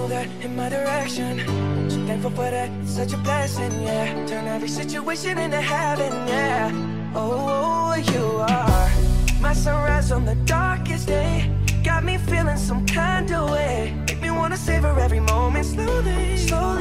people that in my direction. So thankful for that, it's such a blessing, yeah. Turn every situation into heaven, yeah. Oh, you are My sunrise on the darkest day. Got me feeling some kind of way. Make me wanna savor every moment slowly, slowly.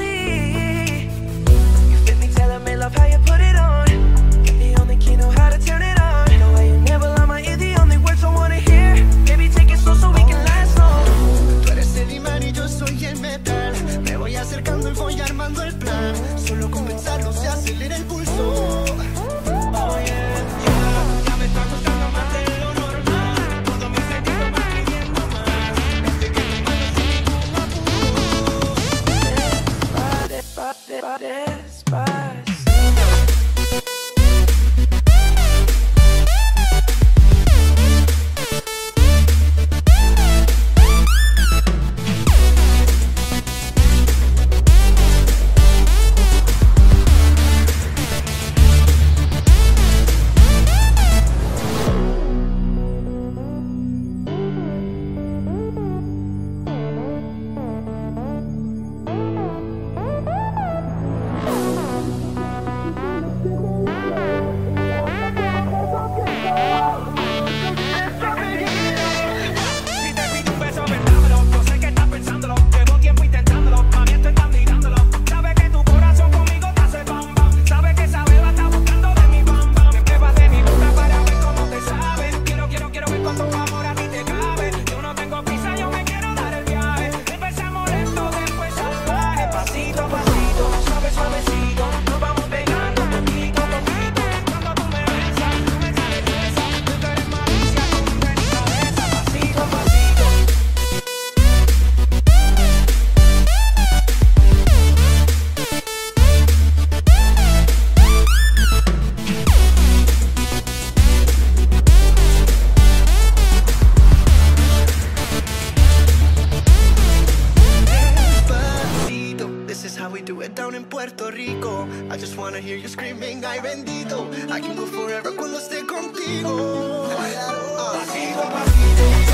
do it down in Puerto Rico. I just wanna hear you screaming, ay bendito. I can go forever cuando esté contigo. Pasito, pasito.